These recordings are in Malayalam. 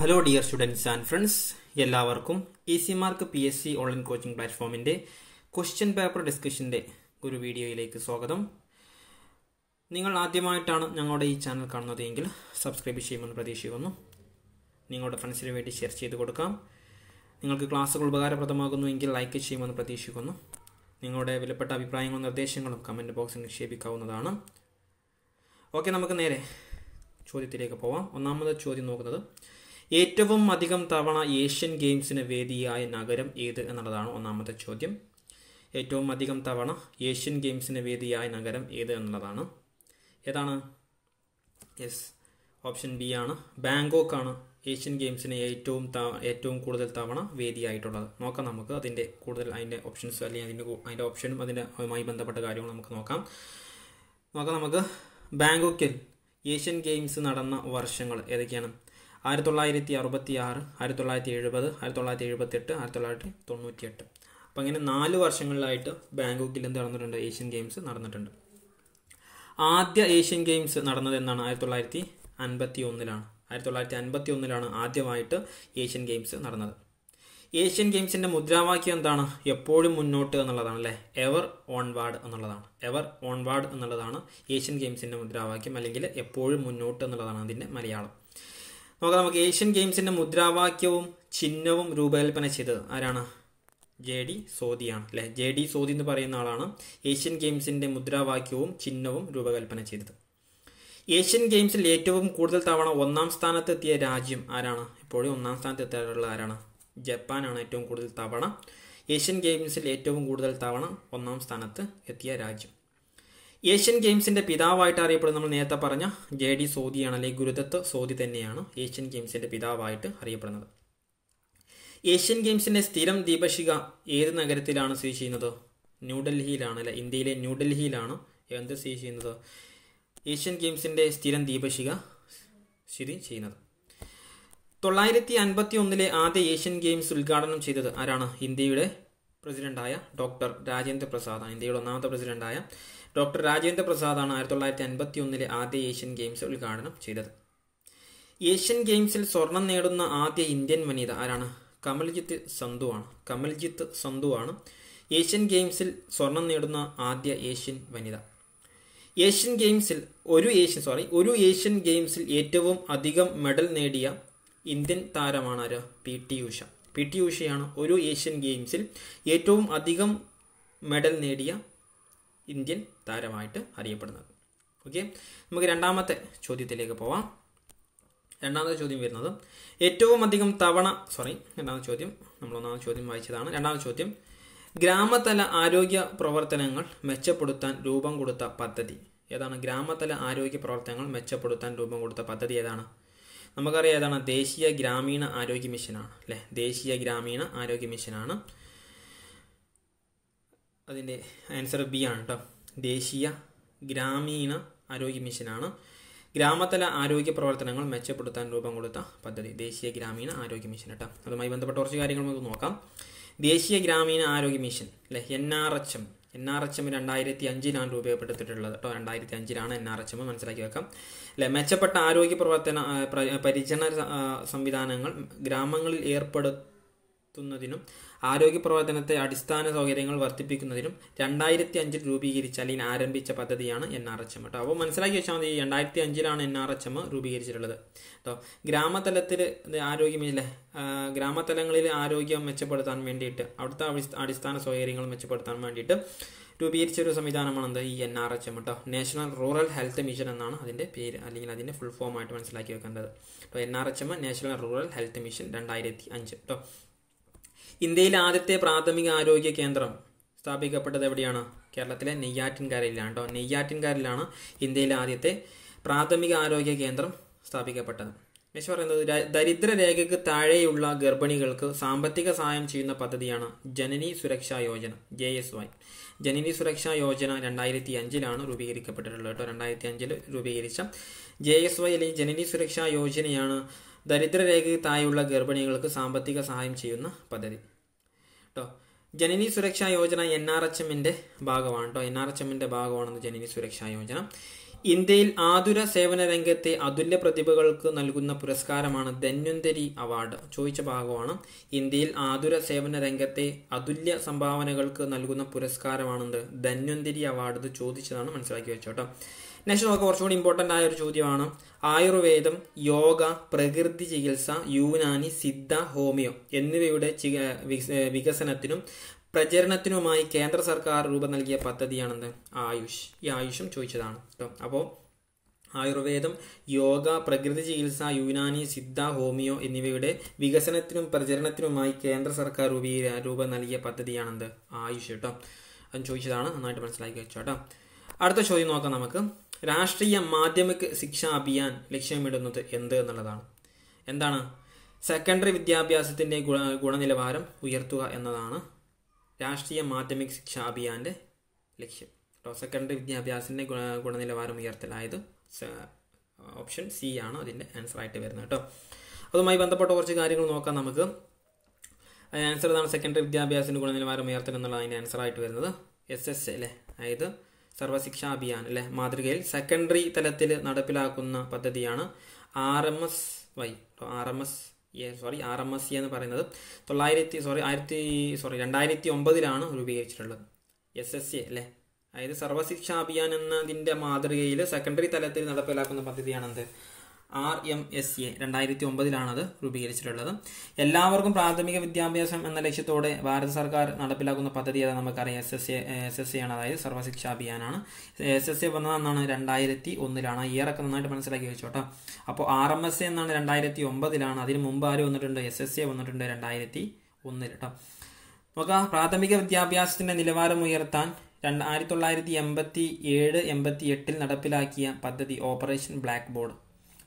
Hello dear students and friends എല്ലാവർക്കും easy mark P S C online coaching പ്ലാറ്റ്ഫോമിന്റെ question paper ഡിസ്കഷന്റെ ഒരു വീഡിയോയിലേക്ക് സ്വാഗതം. നിങ്ങൾ ആദ്യമായിട്ടാണ് ഞങ്ങളുടെ ഈ ചാനൽ കാണുന്നതെങ്കിൽ സബ്സ്ക്രൈബ് ചെയ്യുമെന്ന് പ്രതീക്ഷിക്കുന്നു. നിങ്ങളുടെ ഫ്രണ്ട്സിന് വേണ്ടി ഷെയർ ചെയ്ത് കൊടുക്കാം. നിങ്ങൾക്ക് ക്ലാസ്സുകൾ ഉപകാരപ്രദമാകുന്നുവെങ്കിൽ ലൈക്ക് ചെയ്യുമെന്ന് പ്രതീക്ഷിക്കുന്നു. നിങ്ങളുടെ വിലപ്പെട്ട അഭിപ്രായങ്ങളും നിർദ്ദേശങ്ങളും കമന്റ് ബോക്സിൽ നിക്ഷേപിക്കാവുന്നതാണ്. ഓക്കെ നമുക്ക് നേരെ ചോദ്യത്തിലേക്ക് പോവാം. ഒന്നാമത് ചോദ്യം നോക്കുന്നത് ഏറ്റവും അധികം തവണ ഏഷ്യൻ ഗെയിംസിന് വേദിയായ നഗരം ഏത് എന്നുള്ളതാണ് ഒന്നാമത്തെ ചോദ്യം. ഏറ്റവും അധികം തവണ ഏഷ്യൻ ഗെയിംസിന് വേദിയായ നഗരം ഏത് എന്നുള്ളതാണ്. ഏതാണ്? യെസ് ഓപ്ഷൻ ബി ആണ്. ബാങ്കോക്ക് ആണ് ഏഷ്യൻ ഗെയിംസിന് ഏറ്റവും ഏറ്റവും കൂടുതൽ തവണ വേദിയായിട്ടുള്ളത്. നോക്കാം നമുക്ക് അതിന്റെ കൂടുതൽ അതിന്റെ ഓപ്ഷൻസ് അല്ലെങ്കിൽ അതിന്റെ അതിന്റെ ഓപ്ഷനും അതിന്റെ അതുമായി ബന്ധപ്പെട്ട കാര്യങ്ങൾ നമുക്ക് നോക്കാം. നോക്കാം നമുക്ക്. ബാങ്കോക്കിൽ ഏഷ്യൻ ഗെയിംസ് നടന്ന വർഷങ്ങൾ ഏതൊക്കെയാണ്? ആയിരത്തി തൊള്ളായിരത്തി അറുപത്തി ആറ് ആയിരത്തി തൊള്ളായിരത്തി എഴുപത് ആയിരത്തി തൊള്ളായിരത്തി എഴുപത്തെട്ട് ആയിരത്തി തൊള്ളായിരത്തി തൊണ്ണൂറ്റി എട്ട് അപ്പം അങ്ങനെ നാല് വർഷങ്ങളിലായിട്ട് ബാങ്കോക്കിൽ എന്ത് നടന്നിട്ടുണ്ട്? ഏഷ്യൻ ഗെയിംസ് നടന്നിട്ടുണ്ട്. ആദ്യ ഏഷ്യൻ ഗെയിംസ് നടന്നത് എന്നാണ്? ആയിരത്തി തൊള്ളായിരത്തി അൻപത്തി ഒന്നിലാണ് ആയിരത്തി തൊള്ളായിരത്തി അൻപത്തി ഒന്നിലാണ് ആദ്യമായിട്ട് ഏഷ്യൻ ഗെയിംസ് നടന്നത്. ഏഷ്യൻ ഗെയിംസിന്റെ മുദ്രാവാക്യം എന്താണ്? എപ്പോഴും മുന്നോട്ട് എന്നുള്ളതാണ് അല്ലേ? എവർ ഓൺവാർഡ് എന്നുള്ളതാണ്. എവർ ഓൺവാർഡ് എന്നുള്ളതാണ് ഏഷ്യൻ ഗെയിംസിന്റെ മുദ്രാവാക്യം അല്ലെങ്കിൽ എപ്പോഴും മുന്നോട്ട് എന്നുള്ളതാണ് അതിന്റെ മലയാളം. നോക്കാം നമുക്ക് ഏഷ്യൻ ഗെയിംസിന്റെ മുദ്രാവാക്യവും ചിഹ്നവും രൂപകൽപ്പന ചെയ്തത് ആരാണ്? ജെ ഡി സോദിയാണ് അല്ലെ? ജെ ഡി സോദി എന്ന് പറയുന്ന ആളാണ് ഏഷ്യൻ ഗെയിംസിന്റെ മുദ്രാവാക്യവും ചിഹ്നവും രൂപകൽപ്പന ചെയ്തത്. ഏഷ്യൻ ഗെയിംസിൽ ഏറ്റവും കൂടുതൽ തവണ ഒന്നാം സ്ഥാനത്ത് എത്തിയ രാജ്യം ആരാണ്? ഇപ്പോഴും ഒന്നാം സ്ഥാനത്ത് എത്താറുള്ള ആരാണ്? ജപ്പാനാണ് ഏറ്റവും കൂടുതൽ തവണ. ഏഷ്യൻ ഗെയിംസിൽ ഏറ്റവും കൂടുതൽ തവണ ഒന്നാം സ്ഥാനത്ത് എത്തിയ രാജ്യം. ഏഷ്യൻ ഗെയിംസിന്റെ പിതാവായിട്ട് അറിയപ്പെടുന്നത് നമ്മൾ നേരത്തെ പറഞ്ഞ ജെ ഡി സോദിയാണ് അല്ലെങ്കിൽ ഗുരുദത്ത് സോദി തന്നെയാണ് ഏഷ്യൻ ഗെയിംസിന്റെ പിതാവായിട്ട് അറിയപ്പെടുന്നത്. ഏഷ്യൻ ഗെയിംസിന്റെ സ്ഥിരം ദീപശിക ഏത് നഗരത്തിലാണ് സ്ഥിതി ചെയ്യുന്നത്? ന്യൂഡൽഹിയിലാണ് അല്ലെ ഇന്ത്യയിലെ ന്യൂഡൽഹിയിലാണ് എന്ത് സ്ഥിതി ചെയ്യുന്നത്? ഏഷ്യൻ ഗെയിംസിന്റെ സ്ഥിരം ദീപശിക സ്ഥിതി ചെയ്യുന്നത്. തൊള്ളായിരത്തി അൻപത്തി ഒന്നിലെ ആദ്യ ഏഷ്യൻ ഗെയിംസ് ഉദ്ഘാടനം ചെയ്തത് ആരാണ്? ഇന്ത്യയുടെ പ്രസിഡന്റായ ഡോക്ടർ രാജേന്ദ്ര പ്രസാദ് ഇന്ത്യയുടെ ഒന്നാമത്തെ പ്രസിഡന്റായ ഡോക്ടർ രാജേന്ദ്ര പ്രസാദാണ് ആയിരത്തി തൊള്ളായിരത്തി അൻപത്തി ഒന്നിലെ ആദ്യ ഏഷ്യൻ ഗെയിംസ് ഉദ്ഘാടനം ചെയ്തത്. ഏഷ്യൻ ഗെയിംസിൽ സ്വർണം നേടുന്ന ആദ്യ ഇന്ത്യൻ വനിത ആരാണ്? കമൽജിത്ത് സന്ധു ആണ്. കമൽജിത്ത് സന്ധു ആണ് ഏഷ്യൻ ഗെയിംസിൽ സ്വർണം നേടുന്ന ആദ്യ ഏഷ്യൻ വനിത. ഏഷ്യൻ ഗെയിംസിൽ ഒരു ഏഷ്യൻ സോറി ഒരു ഏഷ്യൻ ഗെയിംസിൽ ഏറ്റവും അധികം മെഡൽ നേടിയ ഇന്ത്യൻ താരമാണ് ആര്? P T Usha. P T ഉഷയാണ് ഒരു ഏഷ്യൻ ഗെയിംസിൽ ഏറ്റവും അധികം മെഡൽ നേടിയ ഇന്ത്യൻ താരമായിട്ട് അറിയപ്പെടുന്നത്. ഓക്കെ നമുക്ക് രണ്ടാമത്തെ ചോദ്യത്തിലേക്ക് പോവാം. രണ്ടാമത്തെ ചോദ്യം വരുന്നത് ഏറ്റവും അധികം തവണ സോറി രണ്ടാമത്തെ ചോദ്യം നമ്മൾ ഒന്നാമത്തെ ചോദ്യം വായിച്ചതാണ്. രണ്ടാമത്തെ ചോദ്യം ഗ്രാമതല ആരോഗ്യ പ്രവർത്തനങ്ങൾ മെച്ചപ്പെടുത്താൻ രൂപം കൊടുത്ത പദ്ധതി. ഏതാണ്? ഗ്രാമതല ആരോഗ്യ പ്രവർത്തനങ്ങൾ മെച്ചപ്പെടുത്താൻ രൂപം കൊടുത്ത പദ്ധതി ഏതാണ്? നമുക്കറിയാം ഏതാണ്? ദേശീയ ഗ്രാമീണ ആരോഗ്യ മിഷനാണ് അല്ലെ? ദേശീയ ഗ്രാമീണ ആരോഗ്യ മിഷനാണ്. അതിന്റെ ആൻസർ ബി ആണ് കേട്ടോ ദേശീയ ഗ്രാമീണ ആരോഗ്യ മിഷനാണ്. ഗ്രാമതല ആരോഗ്യ പ്രവർത്തനങ്ങൾ മെച്ചപ്പെടുത്താൻ രൂപം കൊടുത്ത പദ്ധതി ദേശീയ ഗ്രാമീണ ആരോഗ്യ മിഷൻ കേട്ടോ അതുമായി ബന്ധപ്പെട്ട കുറച്ച് കാര്യങ്ങൾ നമുക്ക് നോക്കാം. ദേശീയ ഗ്രാമീണ ആരോഗ്യ മിഷൻ അല്ലെ N R H M N R H M രണ്ടായിരത്തി അഞ്ചിലാണ് രൂപപ്പെടുത്തിയിട്ടുള്ളത് കേട്ടോ രണ്ടായിരത്തി അഞ്ചിലാണ് എൻ ആർ എച്ച് എം മനസ്സിലാക്കി വെക്കാം. അല്ലെ മെച്ചപ്പെട്ട ആരോഗ്യ പ്രവർത്തന പരിചരണ സംവിധാനങ്ങൾ ഗ്രാമങ്ങളിൽ ഏർപ്പെടുത്തുന്നതിനും ആരോഗ്യ പ്രവർത്തനത്തെ അടിസ്ഥാന സൗകര്യങ്ങൾ വർദ്ധിപ്പിക്കുന്നതിനും രണ്ടായിരത്തി അഞ്ചിൽ രൂപീകരിച്ച അല്ലെങ്കിൽ ആരംഭിച്ച പദ്ധതിയാണ് എൻ ആർ എച്ച് എം കേട്ടോ അപ്പോൾ മനസ്സിലാക്കി വെച്ചാൽ മതി രണ്ടായിരത്തി അഞ്ചിലാണ് എൻ ആർ എച്ച് എം രൂപീകരിച്ചിട്ടുള്ളത്. കേട്ടോ ഗ്രാമതലത്തിൽ ആരോഗ്യമില്ലേ ഗ്രാമതലങ്ങളിൽ ആരോഗ്യം മെച്ചപ്പെടുത്താൻ വേണ്ടിയിട്ട് അവിടുത്തെ അടിസ്ഥാന സൗകര്യങ്ങൾ മെച്ചപ്പെടുത്താൻ വേണ്ടിയിട്ട് രൂപീകരിച്ച ഒരു സംവിധാനമാണ് എന്ത് ഈ എൻ ആർ എച്ച് എം കേട്ടോ നാഷണൽ റൂറൽ ഹെൽത്ത് മിഷൻ എന്നാണ് അതിന്റെ പേര് അല്ലെങ്കിൽ അതിന്റെ ഫുൾ ഫോം ആയിട്ട് മനസ്സിലാക്കി വെക്കേണ്ടത്. അപ്പോൾ N R H M national rural health mission രണ്ടായിരത്തി അഞ്ച് കേട്ടോ ഇന്ത്യയിലെ ആദ്യത്തെ പ്രാഥമിക ആരോഗ്യ കേന്ദ്രം സ്ഥാപിക്കപ്പെട്ടത് എവിടെയാണ്? കേരളത്തിലെ നെയ്യാറ്റിൻകരയിലാണ് കേട്ടോ നെയ്യാറ്റിൻകരയിലാണ് ഇന്ത്യയിലെ ആദ്യത്തെ പ്രാഥമിക ആരോഗ്യ കേന്ദ്രം സ്ഥാപിക്കപ്പെട്ടത്. നെക്സ്റ്റ് പറയുന്നത് ദരിദ്രരേഖയ്ക്ക് താഴെയുള്ള ഗർഭിണികൾക്ക് സാമ്പത്തിക സഹായം ചെയ്യുന്ന പദ്ധതിയാണ് Janani Suraksha Yojana J S Y. Janani Suraksha Yojana രണ്ടായിരത്തി അഞ്ചിലാണ് രൂപീകരിക്കപ്പെട്ടിട്ടുള്ളത് കേട്ടോ. രണ്ടായിരത്തി അഞ്ചിൽ രൂപീകരിച്ച ജെ എസ് വൈ അല്ലെങ്കിൽ ജനനി സുരക്ഷാ യോജനയാണ് ദരിദ്രരേഖയ്ക്ക് താഴെയുള്ള ഗർഭിണികൾക്ക് സാമ്പത്തിക സഹായം ചെയ്യുന്ന പദ്ധതി. കേട്ടോ. ജനനി Suraksha Yojana N R H എമ്മിന്റെ ഭാഗമാണ് കേട്ടോ. എൻ ആർ എച്ച് എമ്മിന്റെ ഭാഗമാണെന്ന് ജനനി സുരക്ഷാ യോജന. ഇന്ത്യയിൽ ആതുര സേവന രംഗത്തെ അതുല്യ പ്രതിഭകൾക്ക് നൽകുന്ന പുരസ്കാരമാണ് ധന്വന്തരി അവാർഡ്. ചോദിച്ച ഭാഗമാണ് ഇന്ത്യയിൽ ആതുര സേവന രംഗത്തെ അതുല്യ സംഭാവനകൾക്ക് നൽകുന്ന പുരസ്കാരമാണെന്ത് ധന്വന്തരി അവാർഡ് ചോദിച്ചതാണ് മനസ്സിലാക്കി വെച്ചോട്ടോ നെക്സ്റ്റ് നമുക്ക് കുറച്ചുകൂടി ഇമ്പോർട്ടന്റ് ആയ ഒരു ചോദ്യമാണ്. ആയുർവേദം യോഗ പ്രകൃതി ചികിത്സ യൂനാനി സിദ്ധ ഹോമിയോ എന്നിവയുടെ വികസനത്തിനും പ്രചരണത്തിനുമായി കേന്ദ്ര സർക്കാർ രൂപം നൽകിയ പദ്ധതിയാണെന്ത്? ആയുഷ്. ഈ ആയുഷും ചോദിച്ചതാണ് കേട്ടോ അപ്പോൾ ആയുർവേദം യോഗ പ്രകൃതി ചികിത്സ യുനാനി സിദ്ധ ഹോമിയോ എന്നിവയുടെ വികസനത്തിനും പ്രചരണത്തിനുമായി കേന്ദ്ര സർക്കാർ രൂപീ രൂപം നൽകിയ പദ്ധതിയാണെന്ത്? ആയുഷ് കേട്ടോ അത് ചോദിച്ചതാണ്. നന്നായിട്ട് മനസ്സിലാക്കി വെച്ചോ കേട്ടോ അടുത്ത ചോദ്യം നോക്കാം നമുക്ക്. രാഷ്ട്രീയ മാധ്യമിക ശിക്ഷാ അഭിയാൻ ലക്ഷ്യമിടുന്നത് എന്ത് എന്നുള്ളതാണ്. എന്താണ്? സെക്കൻഡറി വിദ്യാഭ്യാസത്തിന്റെ ഗുണ ഗുണനിലവാരം ഉയർത്തുക എന്നതാണ് രാഷ്ട്രീയ മാധ്യമിക് ശിക്ഷാ അഭിയാന്റെ ലക്ഷ്യം. കേട്ടോ സെക്കൻഡറി വിദ്യാഭ്യാസത്തിന്റെ ഗുണ ഗുണനിലവാരം ഉയർത്തലായത് ഓപ്ഷൻ സി ആണ് അതിന്റെ ആൻസർ ആയിട്ട് വരുന്നത് കേട്ടോ അതുമായി ബന്ധപ്പെട്ട കുറച്ച് കാര്യങ്ങൾ നോക്കാം നമുക്ക്. ആൻസർ ഇതാണ് സെക്കൻഡറി വിദ്യാഭ്യാസത്തിന്റെ ഗുണനിലവാരം ഉയർത്തൽ എന്നുള്ളത് അതിന്റെ ആൻസർ ആയിട്ട് വരുന്നത്. എസ് എസ് അല്ലേ അതായത് സർവശിക്ഷാ അഭിയാൻ അല്ലെ? മാതൃകയിൽ സെക്കൻഡറി തലത്തിൽ നടപ്പിലാക്കുന്ന പദ്ധതിയാണ് R M S Y. R M S A sorry R M S C എന്ന് പറയുന്നത് തൊള്ളായിരത്തി സോറി ആയിരത്തി സോറി രണ്ടായിരത്തി ഒമ്പതിലാണ് രൂപീകരിച്ചിട്ടുള്ളത്. എസ് എസ് എ അല്ലേ? അതായത് സർവശിക്ഷാ അഭിയാൻ എന്നതിന്റെ മാതൃകയിൽ സെക്കൻഡറി തലത്തിൽ നടപ്പിലാക്കുന്ന പദ്ധതിയാണെന്ത്? ആർ എം എസ് എ രണ്ടായിരത്തി ഒമ്പതിലാണ് അത് രൂപീകരിച്ചിട്ടുള്ളത്. എല്ലാവർക്കും പ്രാഥമിക വിദ്യാഭ്യാസം എന്ന ലക്ഷ്യത്തോടെ ഭാരത സർക്കാർ നടപ്പിലാക്കുന്ന പദ്ധതി ഏതാ നമുക്കറിയാം. S S A S S A ആണ്. അതായത് സർവശിക്ഷാ അഭിയാനാണ് എസ് എസ് എ വന്നതെന്നാണ് രണ്ടായിരത്തി ഒന്നിലാണ് ഇയറൊക്കെ നന്നായിട്ട് മനസ്സിലാക്കി വെച്ചോട്ടോ. അപ്പോൾ ആർ എം എസ് എ എന്നാണ് രണ്ടായിരത്തി ഒമ്പതിലാണ് അതിന് മുമ്പ് ആര് വന്നിട്ടുണ്ട്? എസ് എസ് എ വന്നിട്ടുണ്ട് രണ്ടായിരത്തി ഒന്നിൽ കേട്ടോ നോക്കാം പ്രാഥമിക വിദ്യാഭ്യാസത്തിന്റെ നിലവാരം ഉയർത്താൻ രണ്ട് ആയിരത്തി തൊള്ളായിരത്തി എൺപത്തി ഏഴ് എൺപത്തി എട്ടിൽ നടപ്പിലാക്കിയ പദ്ധതി operation black board.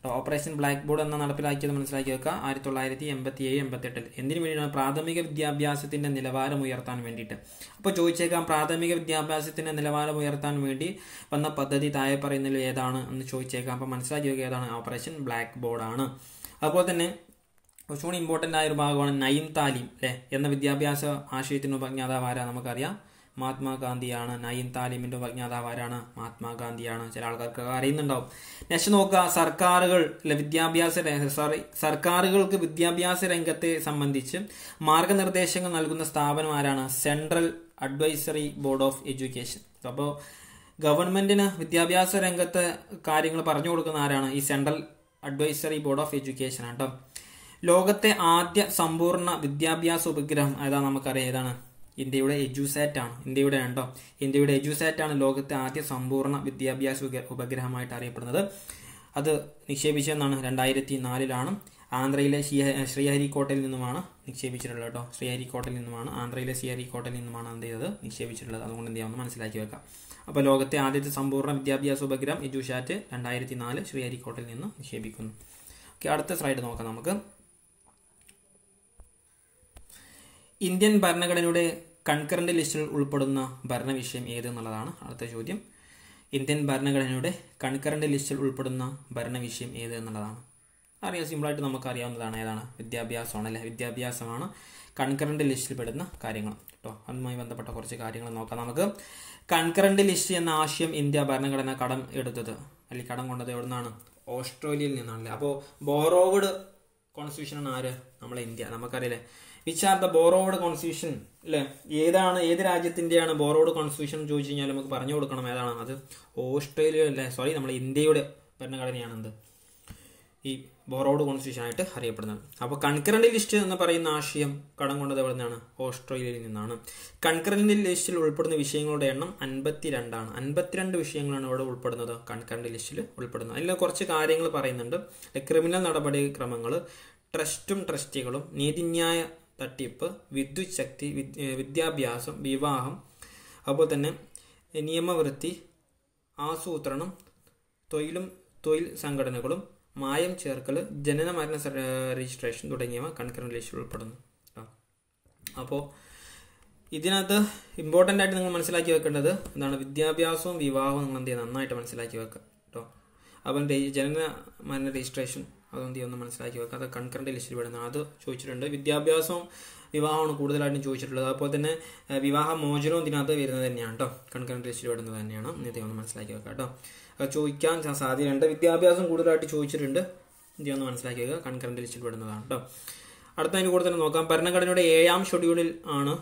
Operation black board എന്ന നടപ്പിലാക്കിയത് മനസ്സിലാക്കി വെക്കുക. ആയിരത്തി തൊള്ളായിരത്തി എൺപത്തി ഏഴ് എൺപത്തി എട്ടിൽ എന്തിനു വേണ്ടിയാണ് പ്രാഥമിക വിദ്യാഭ്യാസത്തിന്റെ നിലവാരം ഉയർത്താൻ വേണ്ടിയിട്ട്? അപ്പോൾ ചോദിച്ചേക്കാം പ്രാഥമിക വിദ്യാഭ്യാസത്തിന്റെ നിലവാരം ഉയർത്താൻ വേണ്ടി വന്ന പദ്ധതി താഴെ പറയുന്നതിൽ ഏതാണ് എന്ന് ചോദിച്ചേക്കാം. അപ്പോൾ മനസ്സിലാക്കി വെക്കുക ഏതാണ്? ഓപ്പറേഷൻ ബ്ലാക്ക് ബോർഡാണ് അതുപോലെ തന്നെ കുറച്ചുകൂടി ഇമ്പോർട്ടന്റ് ആയ ഒരു ഭാഗമാണ് നയിം താലിം അല്ലേ? എന്ന വിദ്യാഭ്യാസ ആശയത്തിന് ആരാ? നമുക്കറിയാം. മഹാത്മാഗാന്ധിയാണ് നയിം താലിമിന്റെ ഉപജ്ഞാതാവ് ആരാണ് മഹാത്മാഗാന്ധിയാണ്. ചില ആൾക്കാർക്ക് അറിയുന്നുണ്ടാവും. നെക്സ്റ്റ് നോക്കുക സർക്കാരുകൾ വിദ്യാഭ്യാസ സോറി സർക്കാരുകൾക്ക് വിദ്യാഭ്യാസ രംഗത്തെ സംബന്ധിച്ച് മാർഗനിർദ്ദേശങ്ങൾ നൽകുന്ന സ്ഥാപനം ആരാണ്? Central advisory board of education. അപ്പോൾ ഗവൺമെന്റിന് വിദ്യാഭ്യാസ രംഗത്തെ കാര്യങ്ങൾ പറഞ്ഞു കൊടുക്കുന്ന ആരാണ്? ഈ central advisory board of education കേട്ടോ ലോകത്തെ ആദ്യ സമ്പൂർണ വിദ്യാഭ്യാസ ഉപഗ്രഹം ഏതാ? നമുക്കറിയാം ഏതാണ്? ഇന്ത്യയുടെ എജുസാറ്റ് ആണ് ഇന്ത്യയുടെ ഉണ്ടോ ഇന്ത്യയുടെ എജുസാറ്റ് ആണ് ലോകത്തെ ആദ്യ സമ്പൂർണ വിദ്യാഭ്യാസ ഉപ- ഉപഗ്രഹമായിട്ട് അറിയപ്പെടുന്നത്. അത് നിക്ഷേപിച്ചതെന്നാണ് രണ്ടായിരത്തി നാലിലാണ് ആന്ധ്രയിലെ ശ്രീ- ശ്രീഹരിക്കോട്ടയിൽ നിന്നുമാണ് നിക്ഷേപിച്ചിട്ടുള്ളത് കേട്ടോ. ശ്രീഹരിക്കോട്ടയിൽ നിന്നുമാണ് ആന്ധ്രയിലെ ശ്രീഹരിക്കോട്ടയിൽ നിന്നുമാണ് എന്ത് ചെയ്തത്? നിക്ഷേപിച്ചിട്ടുള്ളത്. അതുകൊണ്ട് എന്ത് ചെയ്യാമെന്ന് മനസ്സിലാക്കി വെക്കാം. അപ്പോൾ ലോകത്തെ ആദ്യത്തെ സമ്പൂർണ വിദ്യാഭ്യാസ ഉപഗ്രഹം എജുസാറ്റ് രണ്ടായിരത്തി നാല് ശ്രീഹരിക്കോട്ടയിൽ നിന്ന് നിക്ഷേപിക്കുന്നു. ഓക്കെ അടുത്ത സ്ലൈഡ് നോക്കാം നമുക്ക്. ഇന്ത്യൻ ഭരണഘടനയുടെ കൺകറന്റ് ലിസ്റ്റിൽ ഉൾപ്പെടുന്ന ഭരണവിഷയം ഏത് എന്നുള്ളതാണ് അടുത്ത ചോദ്യം. ഇന്ത്യൻ ഭരണഘടനയുടെ കൺകറന്റ് ലിസ്റ്റിൽ ഉൾപ്പെടുന്ന ഭരണവിഷയം ഏത് എന്നുള്ളതാണ് അറിയാം സിമ്പിളായിട്ട് നമുക്ക് അറിയാവുന്നതാണ് ഏതാണ്. വിദ്യാഭ്യാസമാണ് അല്ലെ? വിദ്യാഭ്യാസമാണ് കൺകറന്റ് ലിസ്റ്റിൽ പെടുന്ന കാര്യങ്ങൾ. കേട്ടോ അതുമായി ബന്ധപ്പെട്ട കുറച്ച് കാര്യങ്ങൾ നോക്കാം നമുക്ക്. കൺകറന്റ് ലിസ്റ്റ് എന്ന ആശയം ഇന്ത്യ ഭരണഘടന കടം എടുത്തത് അല്ലെങ്കിൽ കടം കൊണ്ടത് എവിടെ നിന്നാണ് ഓസ്ട്രേലിയയിൽ അപ്പോൾ ബോറോവുഡ് കോൺസ്റ്റിറ്റ്യൂഷൻ ആണ് ആര്? നമ്മളെ India. നമുക്കറിയില്ലേ? Which are the borrowed constitution അല്ലേ ഏതാണ് ഏത് രാജ്യത്തിന്റെയാണ് ബോറോഡ് കോൺസ്റ്റിറ്റ്യൂഷൻ ചോദിച്ചു കഴിഞ്ഞാൽ നമുക്ക് പറഞ്ഞു കൊടുക്കണം ഏതാണ്. അത് ഓസ്ട്രേലിയ അല്ലേ? സോറി നമ്മുടെ ഇന്ത്യയുടെ ഭരണഘടനയാണ് എന്ത് ഈ ബോറോഡ് കോൺസ്റ്റിറ്റ്യൂഷൻ ആയിട്ട് അറിയപ്പെടുന്നത്. അപ്പോൾ കൺകറന്റ് ലിസ്റ്റ് എന്ന് പറയുന്ന ആശയം കടം കൊണ്ടത് എവിടെ നിന്നാണ് ഓസ്ട്രേലിയയിൽ നിന്നാണ്. കൺകറന്റ് ലിസ്റ്റിൽ ഉൾപ്പെടുന്ന വിഷയങ്ങളുടെ എണ്ണം അൻപത്തിരണ്ടാണ്. അൻപത്തിരണ്ട് വിഷയങ്ങളാണ് ഇവിടെ ഉൾപ്പെടുന്നത്. കൺകറന്റ് ലിസ്റ്റിൽ ഉൾപ്പെടുന്നത്. അതിൽ കുറച്ച് കാര്യങ്ങൾ പറയുന്നുണ്ട്. ക്രിമിനൽ നടപടിക്രമങ്ങൾ ട്രസ്റ്റും ട്രസ്റ്റികളും നീതിന്യായ തട്ടിപ്പ് വിദ്യുത് ശക്തി വിദ്യാഭ്യാസം വിവാഹം അതുപോലെ തന്നെ നിയമവൃത്തി ആസൂത്രണം തൊഴിലും തൊഴിൽ സംഘടനകളും മായം ചേർക്കൽ ജനന മരണ രജിസ്ട്രേഷൻ തുടങ്ങിയവ കൺകറന്റ് ലിസ്റ്റിൽ ഉൾപ്പെടുന്നു. അപ്പോൾ ഇതിനകത്ത് ഇമ്പോർട്ടന്റ് ആയിട്ട് നിങ്ങൾ മനസ്സിലാക്കി വെക്കേണ്ടത് എന്താണ്? വിദ്യാഭ്യാസവും വിവാഹവും നിങ്ങൾ എന്ത് ചെയ്യുക നന്നായിട്ട് മനസ്സിലാക്കി വെക്കുക കേട്ടോ അപ്പം ജനന മരണ രജിസ്ട്രേഷൻ അതൊന്നും ഒന്ന് മനസ്സിലാക്കി വെക്കുക അത് കൺകറന്റ് ലിസ്റ്റിൽ വിടുന്നത് അത് ചോദിച്ചിട്ടുണ്ട്. വിദ്യാഭ്യാസവും വിവാഹമാണ് കൂടുതലായിട്ടും ചോദിച്ചിട്ടുള്ളത്. അതുപോലെ തന്നെ വിവാഹ മോചനവും ഇതിനകത്ത് വരുന്നത് തന്നെയാണ് കേട്ടോ കൺകറന്റ് ലിസ്റ്റിൽ പെടുന്നത് തന്നെയാണ്. ഇന്നത്തെ ഒന്ന് മനസ്സിലാക്കി വെക്കുക കേട്ടോ ചോദിക്കാൻ സാധ്യതയുണ്ട് വിദ്യാഭ്യാസം കൂടുതലായിട്ട് ചോദിച്ചിട്ടുണ്ട്. ഇന്ത്യ ഒന്ന് മനസ്സിലാക്കിയത് കൺകറന്റ് ലിസ്റ്റിൽ പെടുന്നതാണ് കേട്ടോ അടുത്ത അതിന് തന്നെ നോക്കാം. ഭരണഘടനയുടെ ഏഴാം ഷെഡ്യൂളിൽ ആണ്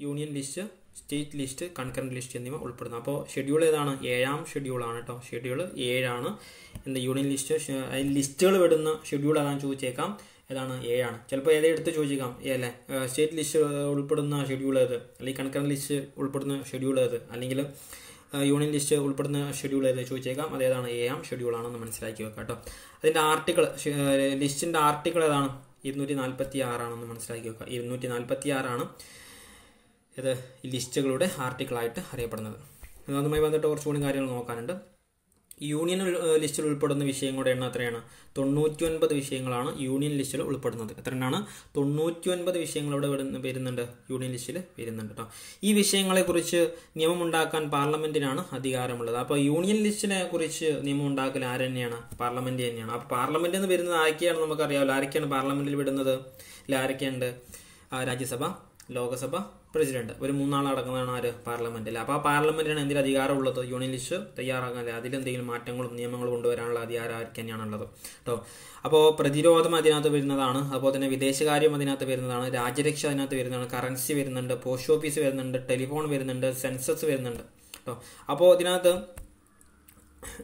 union list state list concurrent list എന്നിവ ഉൾപ്പെടുന്നത്. അപ്പോൾ ഷെഡ്യൂൾ ഏതാണ്? ഏഴാം ഷെഡ്യൂളാണ് കേട്ടോ ഷെഡ്യൂൾ ഏഴാണ്. എന്താ യൂണിയൻ ലിസ്റ്റ് അതിൽ ലിസ്റ്റുകൾ വിടുന്ന ഷെഡ്യൂൾ ഏതാണെന്ന് ചോദിച്ചേക്കാം. ഏതാണ്? ഏഴാണ്. ചിലപ്പോൾ ഏതേ എടുത്ത് ചോദിച്ചേക്കാം. ഏ അല്ലേ? സ്റ്റേറ്റ് ലിസ്റ്റ് ഉൾപ്പെടുന്ന ഷെഡ്യൂൾ ഏത്? അല്ലെങ്കിൽ കൺകറന്റ് ലിസ്റ്റ് ഉൾപ്പെടുന്ന ഷെഡ്യൂൾ ഏത്? അല്ലെങ്കിൽ യൂണിയൻ ലിസ്റ്റ് ഉൾപ്പെടുന്ന ഷെഡ്യൂൾ ഏത് ചോദിച്ചേക്കാം. അതേതാണ് ഏഴാം ഷെഡ്യൂളാണെന്ന് മനസ്സിലാക്കി വെക്കാം കേട്ടോ. അതിന്റെ ആർട്ടിക്കിൾ ലിസ്റ്റിന്റെ ആർട്ടിക്കിൾ ഏതാണ്? ഇരുന്നൂറ്റി നാൽപ്പത്തി ആറാണെന്ന് മനസ്സിലാക്കി വെക്കുക ഇരുന്നൂറ്റി നാൽപ്പത്തി ആറാണ് ഇത് ലിസ്റ്റുകളുടെ ആർട്ടിക്കിളായിട്ട് അറിയപ്പെടുന്നത്. അതുമായി ബന്ധപ്പെട്ട് കുറച്ചുകൂടി കാര്യങ്ങൾ നോക്കാനുണ്ട്. യൂണിയൻ ലിസ്റ്റിൽ ഉൾപ്പെടുന്ന വിഷയങ്ങളുടെ എണ്ണം എത്രയാണ്? തൊണ്ണൂറ്റി ഒൻപത് വിഷയങ്ങളാണ് യൂണിയൻ ലിസ്റ്റിൽ ഉൾപ്പെടുന്നത്. എത്ര എണ്ണമാണ് തൊണ്ണൂറ്റി ഒൻപത് വിഷയങ്ങൾ ഇവിടെ വരുന്നുണ്ട്. യൂണിയൻ ലിസ്റ്റിൽ വരുന്നുണ്ട് കേട്ടോ ഈ വിഷയങ്ങളെക്കുറിച്ച് നിയമമുണ്ടാക്കാൻ പാർലമെന്റിനാണ് അധികാരമുള്ളത്. അപ്പോൾ യൂണിയൻ ലിസ്റ്റിനെ കുറിച്ച് നിയമം ഉണ്ടാക്കൽ ആര് തന്നെയാണ് പാർലമെന്റ് തന്നെയാണ്. അപ്പോൾ പാർലമെന്റിൽ നിന്ന് വരുന്നത് ആരൊക്കെയാണ് നമുക്കറിയാമല്ലോ. ആരൊക്കെയാണ് പാർലമെന്റിൽ വിടുന്നത്? ഇതിൽ ആരൊക്കെയുണ്ട്? രാജ്യസഭ ലോകസഭ പ്രസിഡന്റ് ഒരു മൂന്നാളടങ്ങുന്നതാണ് ആര് പാർലമെന്റിൽ അപ്പോൾ ആ പാർലമെന്റിനാണ് എന്തെങ്കിലും അധികാരമുള്ളത്? യൂണിയൻ ലിസ്റ്റ് അതിൽ അതിലെന്തെങ്കിലും മാറ്റങ്ങളും നിയമങ്ങളും കൊണ്ടുവരാനുള്ള അധികാരം ആർക്ക് തന്നെയാണുള്ളത്? കേട്ടോ അപ്പോൾ പ്രതിരോധം അതിനകത്ത് വരുന്നതാണ്. അതുപോലെ തന്നെ വിദേശകാര്യം അതിനകത്ത് വരുന്നതാണ്. രാജ്യരക്ഷ അതിനകത്ത് വരുന്നതാണ്. കറൻസി വരുന്നുണ്ട് പോസ്റ്റ് ഓഫീസ് വരുന്നുണ്ട് ടെലിഫോൺ വരുന്നുണ്ട് സെൻസസ് വരുന്നുണ്ട്. കേട്ടോ അപ്പോൾ ഇതിനകത്ത്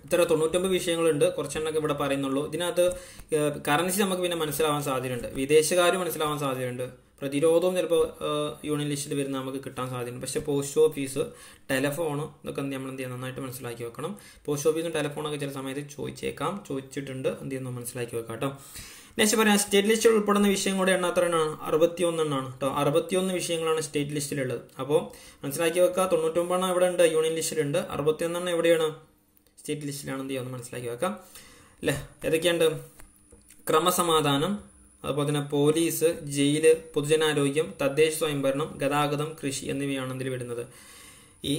ഇത്ര തൊണ്ണൂറ്റൊമ്പത് വിഷയങ്ങളുണ്ട്. കുറച്ചെണ്ണൊക്കെ ഇവിടെ പറയുന്നുള്ളൂ. ഇതിനകത്ത് കറൻസി നമുക്ക് പിന്നെ മനസ്സിലാവാൻ സാധ്യതയുണ്ട്. വിദേശകാര്യം മനസ്സിലാവാൻ സാധ്യതയുണ്ട്. പ്രതിരോധവും ചിലപ്പോൾ യൂണിയൻ ലിസ്റ്റിൽ വരുന്ന നമുക്ക് കിട്ടാൻ സാധ്യതയുണ്ട്. പക്ഷേ പോസ്റ്റ് ഓഫീസ് ടെലഫോൺ ഇതൊക്കെ നമ്മൾ എന്ത് ചെയ്യാം നന്നായിട്ട് മനസ്സിലാക്കി വെക്കണം. പോസ്റ്റ് ഓഫീസും ടെലഫോണൊക്കെ ചില സമയത്ത് ചോദിച്ചേക്കാം. ചോദിച്ചിട്ടുണ്ട്. എന്ത് ചെയ്യുന്നു? മനസ്സിലാക്കി വെക്കാം കേട്ടോ. നെക്സ്റ്റ് പറയാം സ്റ്റേറ്റ് ലിസ്റ്റിൽ ഉൾപ്പെടുന്ന വിഷയങ്ങളുടെ എണ്ണം എത്ര എണ്ണമാണ് അറുപത്തിയൊന്ന് എണ്ണമാണ് കേട്ടോ. അറുപത്തിയൊന്ന് വിഷയങ്ങളാണ് സ്റ്റേറ്റ് ലിസ്റ്റിലുള്ളത്. അപ്പോൾ മനസ്സിലാക്കി വെക്കുക തൊണ്ണൂറ്റൊമ്പതെണ്ണം ഇവിടെ ഉണ്ട് യൂണിയൻ ലിസ്റ്റിലുണ്ട്. അറുപത്തിയൊന്നെണ്ണം എവിടെയാണ്? സ്റ്റേറ്റ് ലിസ്റ്റിലാണ് എന്ത് ചെയ്യുന്നത് മനസ്സിലാക്കി വെക്കാം. അല്ലേ? ഏതൊക്കെയുണ്ട്? ക്രമസമാധാനം അതുപോലെ തന്നെ പോലീസ് ജയിൽ പൊതുജനാരോഗ്യം തദ്ദേശ സ്വയംഭരണം ഗതാഗതം കൃഷി എന്നിവയാണ് ഇതിൽ വരുന്നത്. ഈ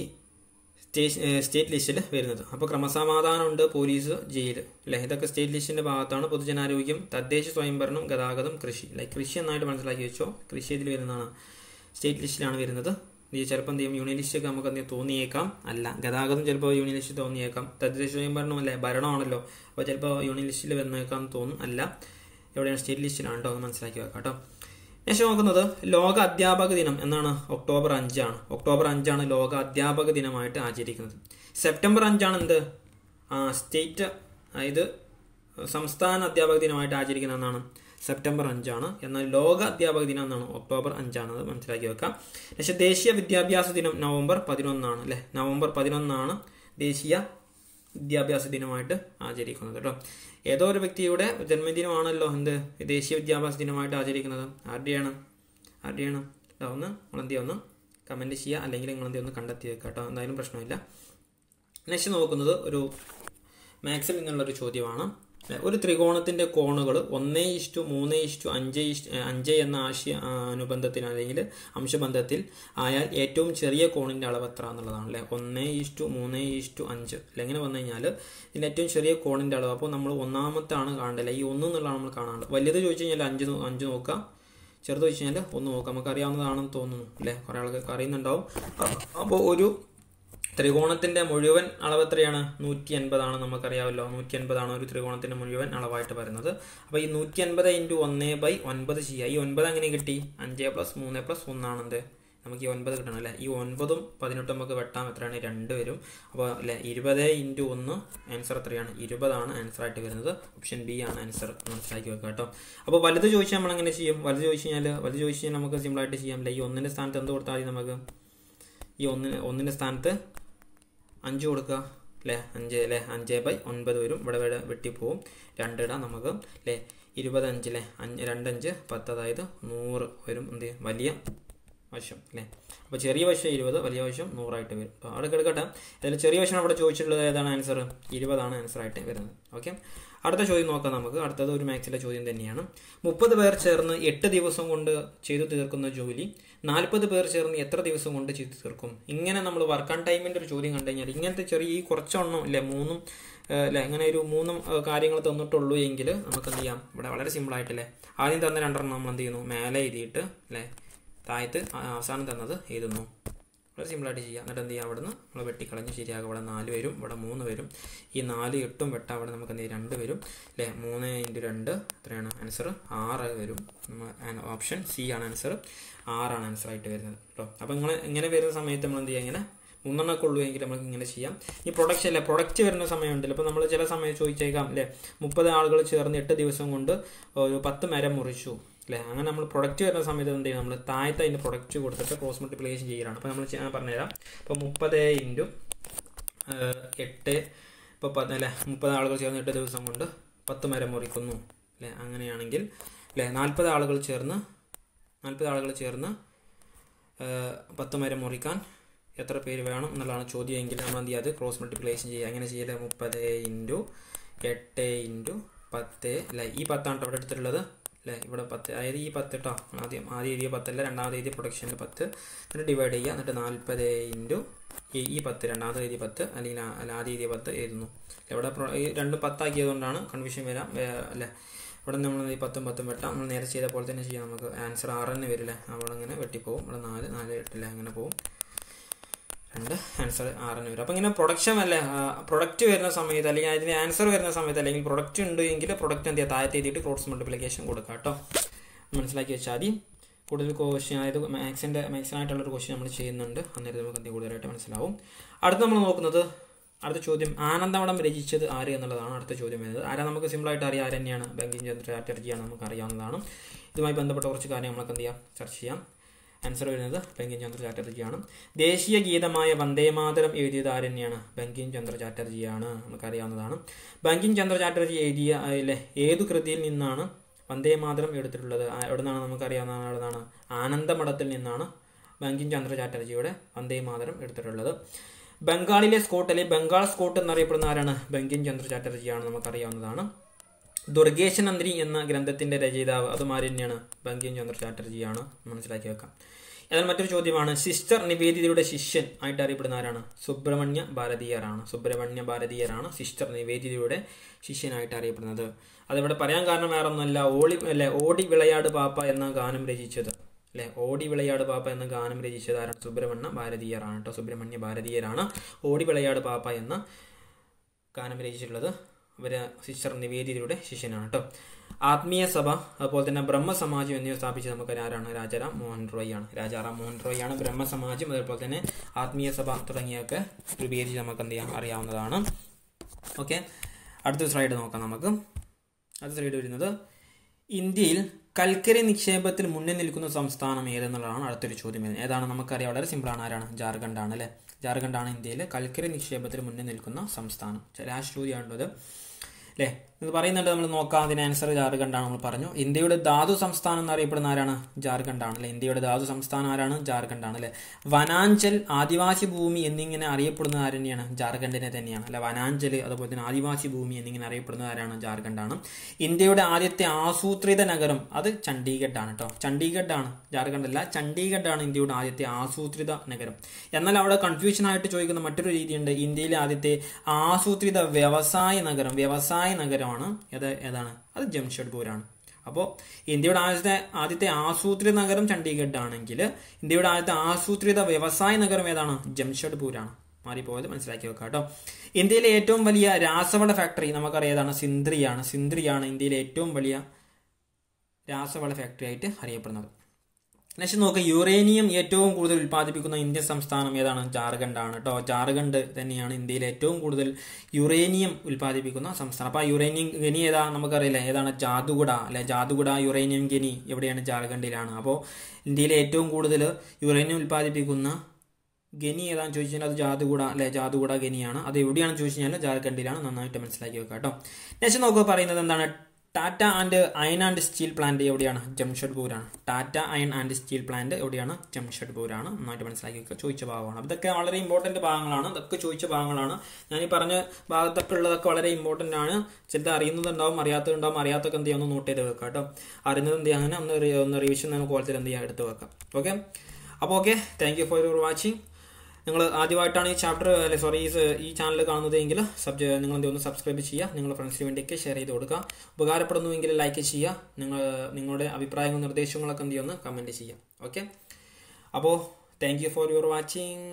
സ്റ്റേറ്റ് ലിസ്റ്റിൽ വരുന്നത്. അപ്പോൾ ക്രമസമാധാനമുണ്ട് പോലീസ് ജയിൽ അല്ലേ? ഇതൊക്കെ സ്റ്റേറ്റ് ലിസ്റ്റിന്റെ ഭാഗത്താണ്. പൊതുജനാരോഗ്യം തദ്ദേശ സ്വയംഭരണം ഗതാഗതം കൃഷി. അല്ലെ? കൃഷി എന്നായിട്ട് മനസ്സിലാക്കി വെച്ചോ. കൃഷി ഇതിൽ വരുന്നതാണ്. സ്റ്റേറ്റ് ലിസ്റ്റിലാണ് വരുന്നത്. ഇത് ചിലപ്പോൾ എന്ത് ചെയ്യും? യൂണിയൻ ലിസ്റ്റ് ഒക്കെ നമുക്ക് എന്തെങ്കിലും തോന്നിയേക്കാം. അല്ല ഗതാഗതം ചിലപ്പോൾ യൂണിയൻ ലിസ്റ്റ് തോന്നിയേക്കാം. തദ്ദേശ സ്വയംഭരണം അല്ലേ? ഭരണമാണല്ലോ. അപ്പോൾ ചിലപ്പോൾ യൂണിയൻ ലിസ്റ്റിൽ വന്നേക്കാം തോന്നും. അല്ല എവിടെയാണ് സ്റ്റേറ്റ് ലിസ്റ്റിലാണ് കേട്ടോ അത് മനസ്സിലാക്കി വെക്കാം കേട്ടോ. നെക്സ്റ്റ് നോക്കുന്നത് ലോക അധ്യാപക ദിനം എന്നാണ് ഒക്ടോബർ അഞ്ചാണ്. ഒക്ടോബർ അഞ്ചാണ് ലോക അധ്യാപക ദിനമായിട്ട് ആചരിക്കുന്നത്. സെപ്റ്റംബർ അഞ്ചാണ് എന്ത്? സ്റ്റേറ്റ് അതായത് സംസ്ഥാന അധ്യാപക ദിനമായിട്ട് ആചരിക്കുന്ന എന്നാണ്. സെപ്റ്റംബർ അഞ്ചാണ്. എന്നാൽ ലോക അധ്യാപക ദിനം എന്നാണ് ഒക്ടോബർ അഞ്ചാണ് അത് മനസ്സിലാക്കി വെക്കാം. പക്ഷേ ദേശീയ വിദ്യാഭ്യാസ ദിനം നവംബർ പതിനൊന്നാണ് അല്ലെ? നവംബർ പതിനൊന്നാണ് ദേശീയ വിദ്യാഭ്യാസ ദിനമായിട്ട് ആചരിക്കുന്നത് കേട്ടോ ഏതോ ഒരു വ്യക്തിയുടെ ജന്മദിനമാണല്ലോ എന്ത്? ദേശീയ വിദ്യാഭ്യാസ ദിനമായിട്ട് ആചരിക്കുന്നത്. ആരുടെയാണ്? ആരുടെയാണ്? കേട്ടോ ഒന്ന് നിങ്ങളെന്ത് ഒന്ന് കമന്റ് ചെയ്യുക. അല്ലെങ്കിൽ നിങ്ങളെന്ത് ഒന്ന് കണ്ടെത്തി വെക്കുക കേട്ടോ എന്തായാലും പ്രശ്നമില്ല. നെക്സ്റ്റ് നോക്കുന്നത് ഒരു മാത്സിൽ നിന്നുള്ളൊരു ചോദ്യമാണ്? ഒരു ത്രികോണത്തിന്റെ കോണുകൾ ഒന്നേ ഇഷ്ടു മൂന്ന് ഇഷ്ടു അഞ്ച് ഇഷ്ടു അഞ്ച് എന്ന ആശയ അനുബന്ധത്തിന് അല്ലെങ്കിൽ അംശബന്ധത്തിൽ ആയാൽ ഏറ്റവും ചെറിയ കോണിന്റെ അളവ് എത്ര എന്നുള്ളതാണ് അല്ലേ? ഒന്നേ ഇഷ്ടു മൂന്ന് ഇഷ്ടു അഞ്ച്. അല്ലെ? എങ്ങനെ വന്നു കഴിഞ്ഞാൽ ഇതിന്റെ ഏറ്റവും ചെറിയ കോണിന്റെ അളവ്. അപ്പോൾ നമ്മൾ ഒന്നാമത്തെ ആണ് കാണേണ്ടത്. ഈ ഒന്ന് എന്നുള്ളതാണ് നമ്മൾ കാണാണ്ട് വലുത് ചോദിച്ചു കഴിഞ്ഞാൽ അഞ്ച് അഞ്ച് നോക്കാം. ചെറുത് ചോദിച്ചു കഴിഞ്ഞാൽ ഒന്ന് നോക്കാം. നമുക്ക് അറിയാവുന്നതാണെന്ന് തോന്നുന്നു അല്ലേ? കുറേ ആൾക്കാർക്ക് അറിയുന്നുണ്ടാവും. അപ്പോൾ ഒരു ത്രികോണത്തിന്റെ മുഴുവൻ അളവ് എത്രയാണ്? നൂറ്റി എൺപതാണ് നമുക്കറിയാമല്ലോ. നൂറ്റി എൺപതാണ് ഒരു ത്രികോണത്തിന്റെ മുഴുവൻ അളവായിട്ട് വരുന്നത്. അപ്പോൾ ഈ നൂറ്റി അൻപത് ഇന്റു ഒന്ന് ബൈ ഒൻപത് ചെയ്യുക ഈ ഒൻപത് എങ്ങനെ കിട്ടി? അഞ്ച് പ്ലസ് മൂന്ന് പ്ലസ് ഒന്നാണെന്ത്? നമുക്ക് ഈ ഒൻപത് കിട്ടണം അല്ലേ? ഈ ഒൻപതും പതിനെട്ടും നമുക്ക് വെട്ടാം. എത്രയാണ്? രണ്ട് വരും. അപ്പോൾ അല്ലേ ഇരുപത് ഇന്റു ഒന്ന് ആൻസർ എത്രയാണ്? ഇരുപതാണ് ആൻസർ ആയിട്ട് വരുന്നത്. ഓപ്ഷൻ ബി ആണ് ആൻസർ മനസ്സിലാക്കി വെക്കുക കേട്ടോ. അപ്പോൾ വലുത് ചോദിച്ചാൽ നമ്മൾ എങ്ങനെ ചെയ്യും? വലുത് ചോദിച്ചു കഴിഞ്ഞാൽ വലുത് ചോദിച്ചു കഴിഞ്ഞാൽ നമുക്ക് സിമ്പിളായിട്ട് ചെയ്യാം അല്ലേ? ഈ ഒന്നിന്റെ സ്ഥാനത്ത് എന്ത് കൊടുത്താൽ മതി നമുക്ക്? ഈ ഒന്നിന് ഒന്നിന്റെ സ്ഥാനത്ത് അഞ്ച് കൊടുക്കുക അല്ലേ അഞ്ച് അല്ലേ അഞ്ച് ബൈ ഒൻപത് വരും. ഇവിടെ ഇവിടെ വെട്ടിപ്പോവും. രണ്ടിടാം നമുക്ക് അല്ലേ ഇരുപതഞ്ച് അല്ലേ അഞ്ച് രണ്ടഞ്ച് പത്ത് അതായത് നൂറ് വരും. എന്ത് ചെയ്യും? വലിയ വശം അല്ലേ അപ്പോൾ ചെറിയ വശം ഇരുപത് വലിയ വശം നൂറായിട്ട് വരും. അപ്പോൾ അവിടെ കിടക്കട്ടെ അതിൽ ചെറിയ വശം അവിടെ ചോദിച്ചിട്ടുള്ളത് ഏതാണ് ആൻസർ ഇരുപതാണ് ആൻസർ ആയിട്ട് വരുന്നത്. ഓക്കെ അടുത്ത ചോദ്യം നോക്കാം നമുക്ക്. അടുത്തത് ഒരു മാത്സിലെ ചോദ്യം തന്നെയാണ്. മുപ്പത് പേർ ചേർന്ന് എട്ട് ദിവസം കൊണ്ട് ചെയ്തു തീർക്കുന്ന ജോലി നാൽപ്പത് പേർ ചേർന്ന് എത്ര ദിവസം കൊണ്ട് ചെയ്തു തീർക്കും? ഇങ്ങനെ നമ്മൾ വർക്ക് ആൻഡ് ടൈമിന്റെ ഒരു ചോദ്യം കണ്ടു കഴിഞ്ഞാൽ ഇങ്ങനത്തെ ചെറിയ ഈ കുറച്ചെണ്ണം ഇല്ലേ മൂന്നും അല്ലേ അങ്ങനെ ഒരു മൂന്നും കാര്യങ്ങൾ തന്നിട്ടുള്ളൂ എങ്കിൽ നമുക്ക് എന്ത് ചെയ്യാം? ഇവിടെ വളരെ സിമ്പിൾ ആയിട്ടല്ലേ? ആദ്യം തന്ന രണ്ടെണ്ണം നമ്മൾ എന്ത് ചെയ്യുന്നു? മേലെ എഴുതിയിട്ട് അല്ലേ താഴത്ത് അവസാനം തന്നത് എഴുതുന്നു. വളരെ സിമ്പിളായിട്ട് ചെയ്യാം. എന്നിട്ട് എന്ത് ചെയ്യാം? അവിടെ നിന്ന് നമ്മൾ വെട്ടിക്കളഞ്ഞ് ശരിയാകും ഇവിടെ നാല് വരും ഇവിടെ മൂന്ന് വരും ഈ നാല് എട്ടും വെട്ട അവിടെ നമുക്ക് എന്ത് ചെയ്യും? രണ്ട് വരും. അല്ലേ മൂന്ന് ഇന്റു രണ്ട് എത്രയാണ്? ആൻസർ ആറ് വരും. ഓപ്ഷൻ സി ആണ് ആൻസർ ആറാണ് ആൻസർ ആയിട്ട് വരുന്നത് കേട്ടോ അപ്പോൾ നിങ്ങൾ ഇങ്ങനെ വരുന്ന സമയത്ത് നമ്മൾ എന്ത് ചെയ്യുക ഇങ്ങനെ മൂന്നെണ്ണൊക്കെ ഉള്ളൂ എങ്കിൽ നമുക്ക് ഇങ്ങനെ ചെയ്യാം. ഈ പ്രൊഡക്ഷൻ അല്ലേ? പ്രൊഡക്റ്റ് വരുന്ന സമയമുണ്ടല്ലോ. അപ്പോൾ നമ്മൾ ചില സമയം ചോദിച്ചേക്കാം. അല്ലേ മുപ്പത് ആളുകൾ ചേർന്ന് എട്ട് ദിവസം കൊണ്ട് ഒരു പത്ത് മരം മുറിച്ചു. അല്ലേ അങ്ങനെ നമ്മൾ പ്രൊഡക്റ്റ് വരുന്ന സമയത്ത് എന്ത് ചെയ്യും നമ്മൾ താഴത്തെ അതിന്റെ പ്രൊഡക്റ്റ് കൊടുത്തിട്ട് ക്രോസ് മൾട്ടിപ്ലിക്കേഷൻ ചെയ്യലാണ് അപ്പോൾ നമ്മൾ ഞാൻ പറഞ്ഞുതരാം. ഇപ്പോൾ മുപ്പത് ഇന്റു എട്ട് ഇപ്പോൾ പത്ത് അല്ലേ മുപ്പത് ആളുകൾ ചേർന്ന് എട്ട് ദിവസം കൊണ്ട് പത്ത് മരം മുറിക്കുന്നു അല്ലേ? അങ്ങനെയാണെങ്കിൽ അല്ലേ നാൽപ്പത് ആളുകൾ ചേർന്ന് നാൽപ്പത് ആളുകൾ ചേർന്ന് പത്ത് മരം മുറിക്കാൻ എത്ര പേര് വേണം എന്നുള്ളതാണ് ചോദ്യം. എങ്കിൽ നമ്മൾ എന്ത് ചെയ്യാതെ ക്രോസ് മൾട്ടിപ്ലിക്കേഷൻ ചെയ്യുക. അങ്ങനെ ചെയ്യൽ മുപ്പത് ഇന്റു എട്ട് ഇന്റു പത്ത് അല്ലേ? ഈ പത്താണ് അവിടെ എടുത്തിട്ടുള്ളത്. അല്ലേ ഇവിടെ പത്ത്. അതായത് ഈ പത്ത് കേട്ടോ ആദ്യം ആദ്യ എഴുതിയ പത്തല്ല രണ്ടാമത് എഴുതിയ പ്രൊഡക്ഷന്റെ പത്ത്. എന്നിട്ട് ഡിവൈഡ് ചെയ്യുക. എന്നിട്ട് നാൽപ്പത് ഇന്റു ഈ പത്ത് രണ്ടാമത് എഴുതിയ പത്ത് അല്ലെങ്കിൽ ആദ്യ എഴുതിയ പത്ത് എഴുതുന്നു. ഇവിടെ രണ്ട് പത്താക്കിയത് പത്താക്കിയതുകൊണ്ടാണ് കൺഫ്യൂഷൻ വരാം അല്ലേ ഇവിടെ നമ്മൾ ഈ പത്തും പത്തും വെട്ടാം. നമ്മൾ നേരെ ചെയ്ത പോലെ തന്നെ ചെയ്യാം. നമുക്ക് ആൻസർ ആറ് തന്നെ വരില്ലേ? അവിടെ ഇങ്ങനെ വെട്ടിപ്പോവും. ഇവിടെ നാല് നാല് എട്ടില്ല അങ്ങനെ പോകും രണ്ട് ആൻസർ ആറിന് വരും. അപ്പോൾ ഇങ്ങനെ പ്രൊഡക്ഷൻ അല്ല പ്രൊഡക്റ്റ് വരുന്ന സമയത്ത് അല്ലെങ്കിൽ അതിന് ആൻസർ വരുന്ന സമയത്ത് അല്ലെങ്കിൽ പ്രൊഡക്റ്റ് ഉണ്ട് എങ്കിൽ പ്രൊഡക്റ്റ് എന്ത് ചെയ്യുക? താഴത്തെ എഴുതിയിട്ട് ക്രോസ് മൾട്ടിപ്ലിക്കേഷൻ കൊടുക്കുക കേട്ടോ. മനസ്സിലാക്കി വെച്ചാൽ മതി. കൂടുതൽ ക്വസ്റ്റ്യൻ അതായത് മാത്സിന്റെ മാത്സിനായിട്ടുള്ളൊരു ക്വസ്റ്റ്യൻ നമ്മൾ ചെയ്യുന്നുണ്ട്. അന്നേരം നമുക്ക് എന്തെങ്കിലും കൂടുതലായിട്ട് മനസ്സിലാവും. അടുത്ത നമ്മൾ നോക്കുന്നത് അടുത്ത ചോദ്യം ആനന്ദമഠം രചിച്ചത് ആര് എന്നുള്ളതാണ് അടുത്ത ചോദ്യം വരുന്നത്. ആരാ? നമുക്ക് സിമ്പിളായിട്ട് അറിയാം. ആര് തന്നെയാണ്? ബങ്കിം ചന്ദ്ര ചാറ്റർജിയാണ്. നമുക്ക് അറിയാവുന്നതാണ് ഇതുമായി ബന്ധപ്പെട്ട കുറച്ച് കാര്യം നമുക്ക് എന്ത് ചെയ്യാം? ചർച്ച ചെയ്യാം. ആൻസർ വരുന്നത് ബങ്കിം ചന്ദ്ര ചാറ്റർജിയാണ് ദേശീയ ഗീതമായ വന്ദേമാതരം എഴുതിയത് ആര് തന്നെയാണ് ബങ്കിം ചന്ദ്ര ചാറ്റർജിയാണ് നമുക്കറിയാവുന്നതാണ്. ബങ്കിം ചന്ദ്ര ചാറ്റർജി എഴുതിയ അല്ലെ ഏതു കൃതിയിൽ നിന്നാണ് വന്ദേമാതരം എടുത്തിട്ടുള്ളത്? എവിടെ നിന്നാണ് നമുക്കറിയാവുന്നതാണ്? എവിടെ നിന്നാണ് ആനന്ദമഠത്തിൽ നിന്നാണ് ബങ്കിം ചന്ദ്ര ചാറ്റർജിയുടെ വന്ദേമാതരം എടുത്തിട്ടുള്ളത്. ബംഗാളിലെ സ്കോട്ട് അല്ലെങ്കിൽ ബംഗാൾ സ്കോട്ട് എന്നറിയപ്പെടുന്ന ആരാണ്? ബങ്കിം ചന്ദ്ര ചാറ്റർജിയാണ് നമുക്കറിയാവുന്നതാണ്. ദുർഗേശനന്ദ്രി എന്ന ഗ്രന്ഥത്തിന്റെ രചയിതാവ് അതുമാരി തന്നെയാണ് ബങ്കിം ചന്ദ്ര ചാറ്റർജിയാണ് മനസ്സിലാക്കി വെക്കാം. എന്നാൽ മറ്റൊരു ചോദ്യമാണ് സിസ്റ്റർ നിവേദിതയുടെ ശിഷ്യൻ ആയിട്ട് അറിയപ്പെടുന്ന ആരാണ്? സുബ്രഹ്മണ്യ ഭാരതീയരാണ്. സുബ്രഹ്മണ്യ ഭാരതീയരാണ് സിസ്റ്റർ നിവേദിതയുടെ ശിഷ്യനായിട്ട് അറിയപ്പെടുന്നത്. അതിവിടെ പറയാൻ കാരണം വേറെ ഒന്നുമല്ല ഓടി അല്ലെ ഓടി വിളയാട് പാപ്പ എന്ന ഗാനം രചിച്ചത്. അല്ലെ ഓടി വിളയാട് പാപ്പ എന്ന ഗാനം രചിച്ചത് ആരാണ്? സുബ്രഹ്മണ്യ ഭാരതീയരാണ് കേട്ടോ. സുബ്രഹ്മണ്യ ഭാരതീയരാണ് ഓടി വിളയാട് പാപ്പ എന്ന ഗാനം രചിച്ചിട്ടുള്ളത്. ഇവർ സിസ്റ്റർ നിവേദിതയുടെ ശിഷ്യനാണ് കേട്ടോ. ആത്മീയ സഭ അതുപോലെ തന്നെ ബ്രഹ്മസമാജം എന്നിവ സ്ഥാപിച്ചത് നമുക്ക് ആരാണ്? രാജാറാം മോഹൻ റോയ് ആണ്. രാജാറാം മോഹൻ റോയ് ആണ് ബ്രഹ്മസമാജം അതുപോലെ തന്നെ ആത്മീയ സഭ തുടങ്ങിയൊക്കെ രൂപീകരിച്ച് നമുക്ക് എന്ത് ചെയ്യാം? അറിയാവുന്നതാണ്. ഓക്കെ അടുത്ത സ്ലൈഡ് നോക്കാം നമുക്ക്. അടുത്ത സ്ലൈഡ് വരുന്നത് ഇന്ത്യയിൽ കൽക്കരി നിക്ഷേപത്തിൽ മുന്നിൽ നിൽക്കുന്ന സംസ്ഥാനം ഏതെന്നുള്ളതാണ് അടുത്തൊരു ചോദ്യം ഏതാണ്? നമുക്കറിയാം. വളരെ സിമ്പിളാണ് ആരാണ്? ജാർഖണ്ഡ് ആണ് അല്ലേ? ജാർഖണ്ഡാണ് ഇന്ത്യയിൽ കൽക്കരി നിക്ഷേപത്തിൽ മുന്നിൽ നിൽക്കുന്ന സംസ്ഥാനം. രാഷ്ട്രീയമാണത് അല്ലേ ഇത് പറയുന്നുണ്ട് നമ്മൾ നോക്കാം അതിന് ആൻസർ ജാർഖണ്ഡാണ് നമ്മൾ പറഞ്ഞു. ഇന്ത്യയുടെ ധാതു സംസ്ഥാനം എന്ന് അറിയപ്പെടുന്ന ആരാണ്? ജാർഖണ്ഡാണ് അല്ലെ? ഇന്ത്യയുടെ ധാതു സംസ്ഥാനം ആരാണ്? ജാർഖണ്ഡാണ് അല്ലെ? വനാഞ്ചൽ ആദിവാസി ഭൂമി എന്നിങ്ങനെ അറിയപ്പെടുന്ന ആര് തന്നെയാണ്? ജാർഖണ്ഡിനെ തന്നെയാണ് അല്ലെ? വനാഞ്ചൽ അതുപോലെ തന്നെ ആദിവാസി ഭൂമി എന്നിങ്ങനെ അറിയപ്പെടുന്ന ആരാണ്? ജാർഖണ്ഡാണ്. ഇന്ത്യയുടെ ആദ്യത്തെ ആസൂത്രിത നഗരം അത് ചണ്ഡീഗഡ് ആണ് കേട്ടോ ചണ്ഡീഗഡ് ആണ് ജാർഖണ്ഡ് അല്ല ചണ്ഡീഗഡ് ആണ് ഇന്ത്യയുടെ ആദ്യത്തെ ആസൂത്രിത നഗരം. എന്നാൽ അവിടെ കൺഫ്യൂഷൻ ആയിട്ട് ചോദിക്കുന്ന മറ്റൊരു രീതിയുണ്ട്. ഇന്ത്യയിലെ ആദ്യത്തെ ആസൂത്രിത വ്യവസായ നഗരം വ്യവസായ നഗരമാണ് ഏത് ഏതാണ്? അത് ജംഷഡ്പൂരാണ്. അപ്പോൾ ഇന്ത്യയുടെ ആദ്യത്തെ ആദ്യത്തെ ആസൂത്രിത നഗരം ചണ്ഡീഗഡ് ആണെങ്കിൽ ഇന്ത്യയുടെ ആദ്യത്തെ ആസൂത്രിത വ്യവസായ നഗരം ഏതാണ്? ജംഷഡ്പൂരാണ്. മാറിപ്പോയത് മനസ്സിലാക്കി വെക്കാം കേട്ടോ. ഇന്ത്യയിലെ ഏറ്റവും വലിയ രാസവള ഫാക്ടറി നമുക്കറിയാം ഏതാണ്? സിന്ദ്രിയാണ്. സിന്ദ്രിയാണ് ഇന്ത്യയിലെ ഏറ്റവും വലിയ രാസവള ഫാക്ടറി ആയിട്ട് അറിയപ്പെടുന്നത്. നെക്സ്റ്റ് നോക്കുക യുറേനിയം ഏറ്റവും കൂടുതൽ ഉൽപ്പാദിപ്പിക്കുന്ന ഇന്ത്യൻ സംസ്ഥാനം ഏതാണ്? ജാർഖണ്ഡ് ആണ് കേട്ടോ ജാർഖണ്ഡ് തന്നെയാണ് ഇന്ത്യയിൽ ഏറ്റവും കൂടുതൽ യുറേനിയം ഉൽപ്പാദിപ്പിക്കുന്ന സംസ്ഥാനം. അപ്പോൾ ആ യുറേനിയം ഗനി ഏതാ? നമുക്കറിയില്ല ഏതാണ്? ജാദുഗുഡ അല്ലെ? ജാദുഗുഡ യുറേനിയം ഗനി എവിടെയാണ്? ജാർഖണ്ഡിലാണ്. അപ്പോൾ ഇന്ത്യയിലെ ഏറ്റവും കൂടുതൽ യുറേനിയം ഉൽപ്പാദിപ്പിക്കുന്ന ഗനി ഏതാണെന്ന് ചോദിച്ചു കഴിഞ്ഞാൽ അത് ജാദുഗുഡ അല്ലെ? ജാദുഗുഡ ഗനിയാണ് അത് എവിടെയാണെന്ന് ചോദിച്ചു കഴിഞ്ഞാൽ ജാർഖണ്ഡിലാണ്. നന്നായിട്ട് മനസ്സിലാക്കി വെക്കാം കേട്ടോ നെക്സ്റ്റ് നോക്കുക പറയുന്നത് എന്താണ്? Tata and iron and steel plant എവിടെയാണ്? ജംഷഡ്പൂരാണ്. Tata iron and steel plant എവിടെയാണ്? ജംഷഡ്പൂരാണ്. നന്നായിട്ട് മനസ്സിലാക്കി ചോദിച്ച ഭാഗമാണ്. ഇതൊക്കെ വളരെ ഇമ്പോർട്ടന്റ് ഭാഗങ്ങളാണ്. ഇതൊക്കെ ചോദിച്ച ഭാഗങ്ങളാണ്. ഞാൻ ഈ പറഞ്ഞ ഭാഗത്തൊക്കെ ഉള്ളതൊക്കെ വളരെ ഇമ്പോർട്ടന്റ് ആണ്. ചിലത് അറിയുന്നതുണ്ടാവും അറിയാത്തതുണ്ടാവും അറിയാത്തൊക്കെ എന്ത് ചെയ്യാം? ഒന്ന് നോട്ട് ചെയ്ത് വെക്കാം കേട്ടോ. അറിയുന്നത് എന്ത് ചെയ്യാം? അങ്ങനെ ഒന്ന് ഒന്ന് റിവിഷൻ നമുക്ക് കോളത്തിൽ എന്ത് ചെയ്യാം? എടുത്ത് വെക്കാം. ഓക്കെ അപ്പോൾ okay thank you for your watching നിങ്ങൾ ആദ്യമായിട്ടാണ് ഈ ചാപ്റ്റർ അല്ലെ സോറി ഈ ചാനൽ കാണുന്നതെങ്കിൽ സബ്ജ നിങ്ങൾ എന്തെങ്കിലും സബ്സ്ക്രൈബ് ചെയ്യുക. നിങ്ങളുടെ ഫ്രണ്ട്സിന് വേണ്ടിയൊക്കെ ഷെയർ ചെയ്ത് കൊടുക്കുക. ഉപകാരപ്പെടുന്നുവെങ്കിൽ ലൈക്ക് ചെയ്യുക. നിങ്ങൾ നിങ്ങളുടെ അഭിപ്രായങ്ങളും നിർദ്ദേശങ്ങളൊക്കെ എന്ത് ചെയ്യുമെന്ന് കമന്റ് ചെയ്യുക. ഓക്കെ അപ്പോൾ thank you for your watching